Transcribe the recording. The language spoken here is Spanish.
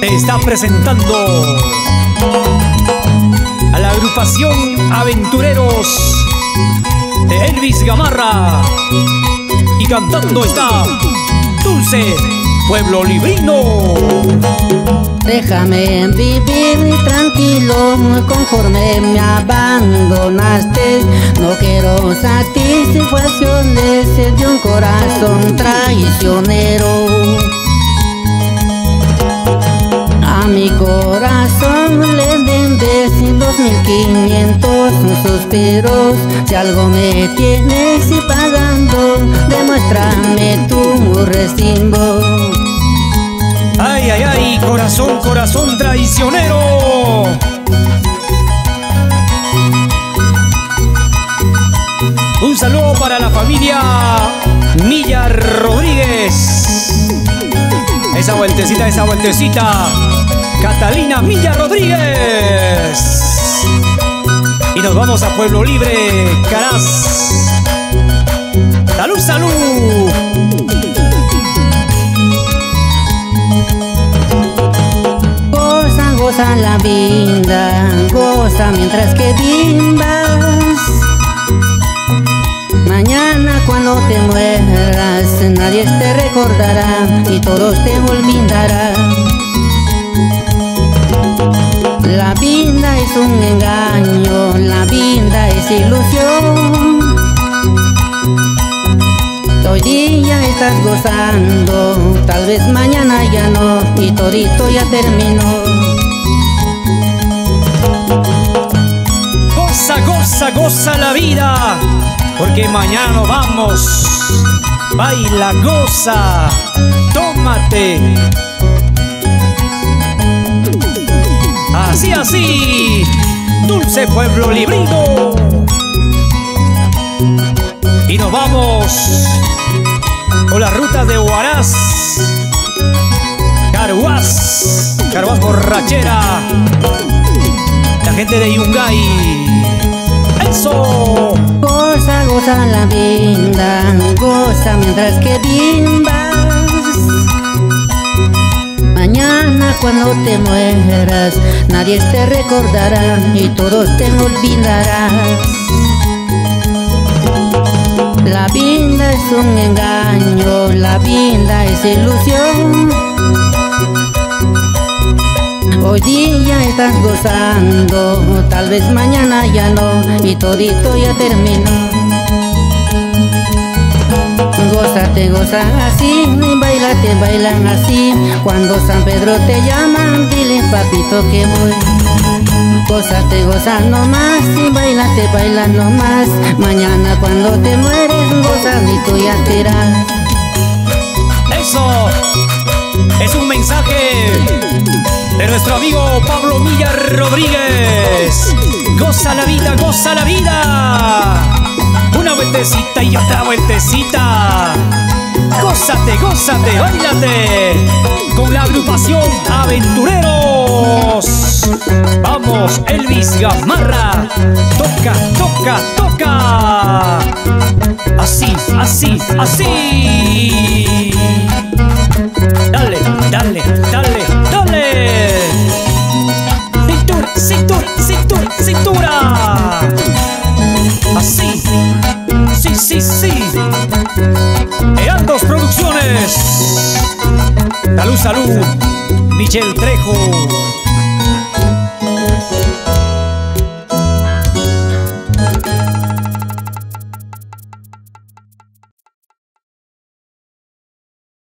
Te está presentando a la agrupación Aventureros de Elvis Gamarra y cantando está Dulce Pueblo Librino. Déjame vivir tranquilo conforme me abandonaste. No quiero satisfacciones de un corazón traicionero. A mi corazón le vendes dos mil quinientos suspiros. Si algo me tienes pagando, demuéstrame tu recibo. Ay, ay, ay, corazón, corazón traicionero. Para la familia Milla Rodríguez. Esa vueltecita, esa vueltecita. Catalina Milla Rodríguez. Y nos vamos a Pueblo Libre, Caraz. Salud, salud. Goza, goza la vida, goza mientras que bimbas. Un engaño, la vida es ilusión. Hoy día estás gozando, tal vez mañana ya no, y todito ya terminó. Goza, goza, goza la vida, porque mañana vamos. Baila, goza, tómate. Pueblo librino. Y nos vamos por la ruta de Huaraz, Carhuaz, Carhuaz borrachera, la gente de Yungay. ¡Eso! Goza, goza la vida, goza mientras que bimbas. Cuando te mueras, nadie te recordará y todos te olvidarás. La vida es un engaño, la vida es ilusión. Hoy día estás gozando, tal vez mañana ya no, y todito ya terminó. Gózate, goza así, bailate, bailan así. Cuando San Pedro te llaman, dile papito que voy. Gózate, goza nomás y bailate, baila nomás. Mañana cuando te mueres, gozadito ya te irás. Eso es un mensaje de nuestro amigo Pablo Milla Rodríguez. Goza la vida, goza la vida. Vueltecita y otra vueltecita. Gózate, gózate, bailate con la agrupación Aventureros. Vamos, Elvis Gamarra. Toca, toca, toca. Así, así, así. Dale, dale. Salud, salud. Michelle Trejo.